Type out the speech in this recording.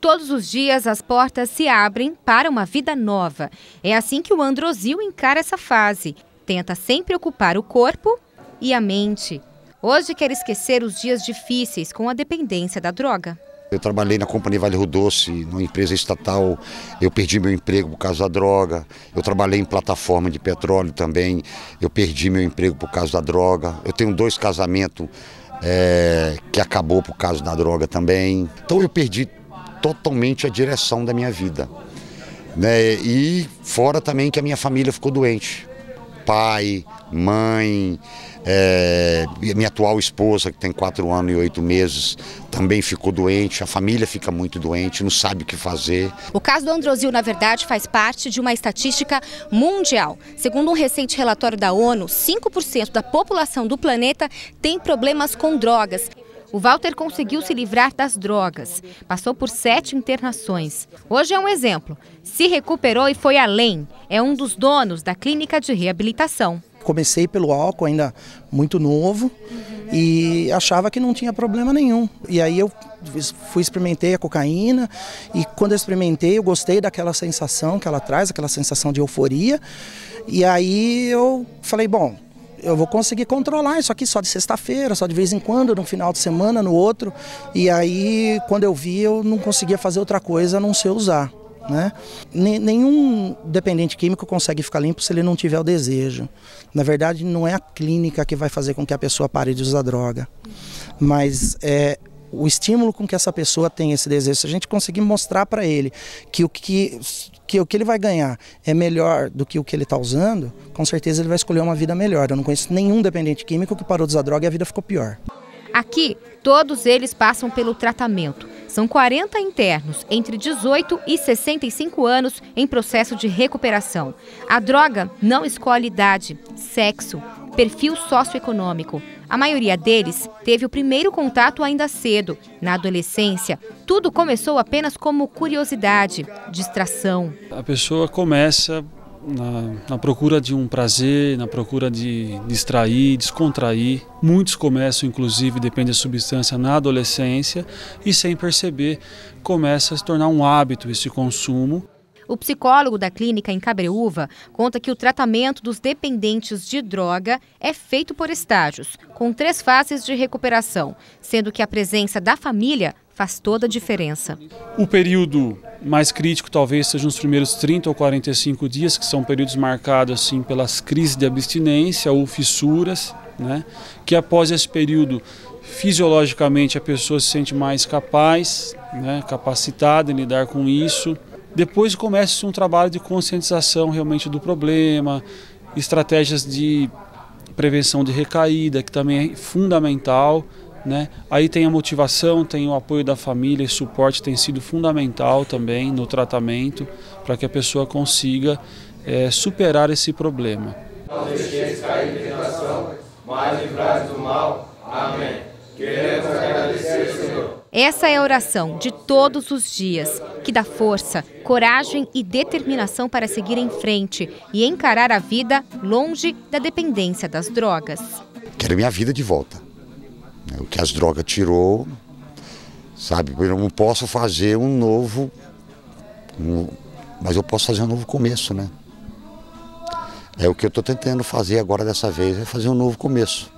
Todos os dias as portas se abrem para uma vida nova. É assim que o Androsil encara essa fase. Tenta sempre ocupar o corpo e a mente. Hoje quer esquecer os dias difíceis com a dependência da droga. Eu trabalhei na Companhia Vale Rio Doce, numa empresa estatal, eu perdi meu emprego por causa da droga. Eu trabalhei em plataforma de petróleo também, eu perdi meu emprego por causa da droga. Eu tenho dois casamentos é, que acabou por causa da droga também. Então eu perdi totalmente a direção da minha vida. Né? E fora também que a minha família ficou doente. Pai, mãe, é, minha atual esposa, que tem quatro anos e oito meses, também ficou doente. A família fica muito doente, não sabe o que fazer. O caso do Androsil, na verdade, faz parte de uma estatística mundial. Segundo um recente relatório da ONU, 5% da população do planeta tem problemas com drogas. O Walter conseguiu se livrar das drogas. Passou por sete internações. Hoje é um exemplo. Se recuperou e foi além. É um dos donos da clínica de reabilitação. Comecei pelo álcool ainda muito novo e achava que não tinha problema nenhum. E aí eu fui experimentei a cocaína e quando eu experimentei eu gostei daquela sensação que ela traz, aquela sensação de euforia. E aí eu falei, bom, eu vou conseguir controlar isso aqui só de sexta-feira, só de vez em quando, no final de semana, no outro. E aí, quando eu vi, eu não conseguia fazer outra coisa a não ser usar. Né? Nenhum dependente químico consegue ficar limpo se ele não tiver o desejo. Na verdade, não é a clínica que vai fazer com que a pessoa pare de usar droga, mas é o estímulo com que essa pessoa tem esse desejo. Se a gente conseguir mostrar para ele que o que que o que ele vai ganhar é melhor do que o que ele está usando, com certeza ele vai escolher uma vida melhor. Eu não conheço nenhum dependente químico que parou de usar droga e a vida ficou pior. Aqui, todos eles passam pelo tratamento. São 40 internos, entre 18 e 65 anos, em processo de recuperação. A droga não escolhe idade, sexo, perfil socioeconômico. A maioria deles teve o primeiro contato ainda cedo. Na adolescência, tudo começou apenas como curiosidade, distração. A pessoa começa na, na, procura de um prazer, na procura de distrair, descontrair. Muitos começam, inclusive, depende da substância, na adolescência e, sem perceber, começa a se tornar um hábito esse consumo. O psicólogo da clínica em Cabreúva conta que o tratamento dos dependentes de droga é feito por estágios, com três fases de recuperação, sendo que a presença da família faz toda a diferença. O período mais crítico talvez seja nos primeiros 30 ou 45 dias, que são períodos marcados assim pelas crises de abstinência ou fissuras, né? que após esse período fisiologicamente a pessoa se sente mais capaz, né? capacitada em lidar com isso. Depois começa um trabalho de conscientização realmente do problema, estratégias de prevenção de recaída, que também é fundamental. Né? Aí tem a motivação, tem o apoio da família e suporte tem sido fundamental também no tratamento para que a pessoa consiga é, superar esse problema. Não deixeis cair em tentação, mas livrai do mal. Amém. Essa é a oração de todos os dias, que dá força, coragem e determinação para seguir em frente e encarar a vida longe da dependência das drogas. Quero minha vida de volta. O que as drogas tirou, sabe? Eu não posso fazer um novo, um, mas eu posso fazer um novo começo, né? É o que eu estou tentando fazer agora dessa vez, é fazer um novo começo.